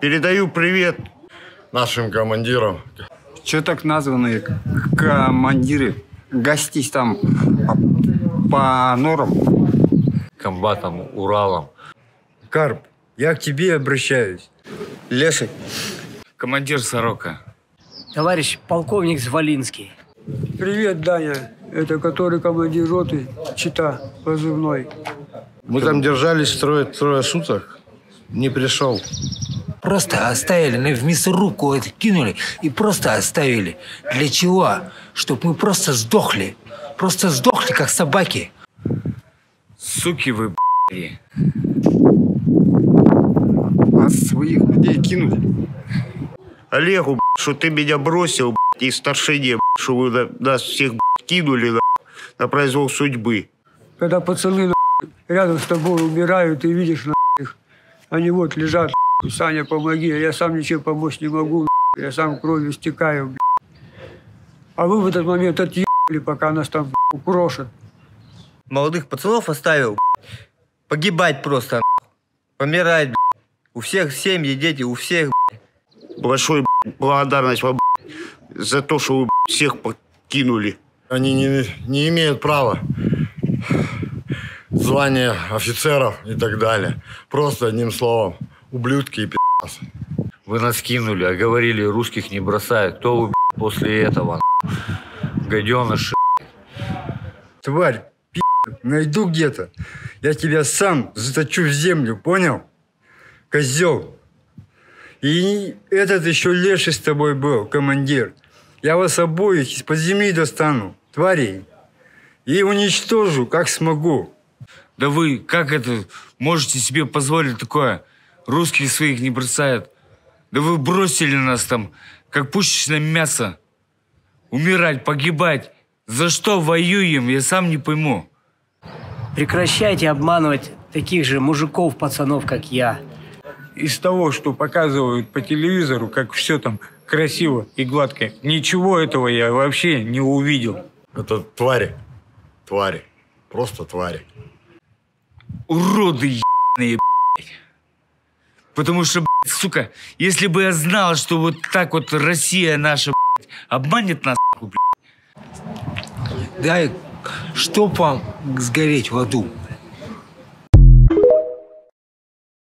Передаю привет. Нашим командирам. Че так названные командиры? Гостись там по, по норам. комбатом Уралом. Карп, я к тебе обращаюсь. Леший. Командир Сорока. Товарищ полковник Звалинский. Привет, Даня. Это который командир роты, Чита, позывной. Мы там держались трое, трое суток. Не пришел. Просто оставили, на в мясорубку это кинули и просто оставили. Для чего? Чтоб мы просто сдохли. Просто сдохли, как собаки. Суки вы, б***ь. Нас своих людей кинули. Олегу, что ты меня бросил, б***ь, и старшине, что вы на- нас всех б***ь, кинули на, на произвол судьбы. Когда пацаны нахуй, рядом с тобой умирают, ты видишь нахуй, их. Они вот лежат. Саня, помоги. а Я сам ничем помочь не могу. Я сам кровью стекаю. А вы в этот момент отъебали, пока нас там укрошат. молодых пацанов оставил, погибать просто, помирать, у всех семьи, дети, у всех. Большой благодарность вам за то, что вы всех покинули. Они не, не имеют права звания офицеров и так далее. Просто одним словом, ублюдки и пи***цы. Вы нас кинули, а говорили, русских не бросают. Кто вы, после этого? Гаденыши. Тварь, пи***, найду где-то. Я тебя сам заточу в землю, понял? Козел. И этот еще леший с тобой был, командир. Я вас обоих из-под земли достану, тварей. И уничтожу, как смогу. Да вы как это можете себе позволить такое? Русских своих не бросают. Да вы бросили нас там, как пушечное мясо. Умирать, погибать. За что воюем, я сам не пойму. Прекращайте обманывать таких же мужиков, пацанов, как я. Из того, что показывают по телевизору, как все там красиво и гладко, ничего этого я вообще не увидел. Это твари. Твари. Просто твари. Уроды ебаные, блядь. Потому что, блядь, сука, если бы я знал, что вот так вот Россия наша, блядь, обманет нас, блядь, Дай, чтоб вам сгореть в аду.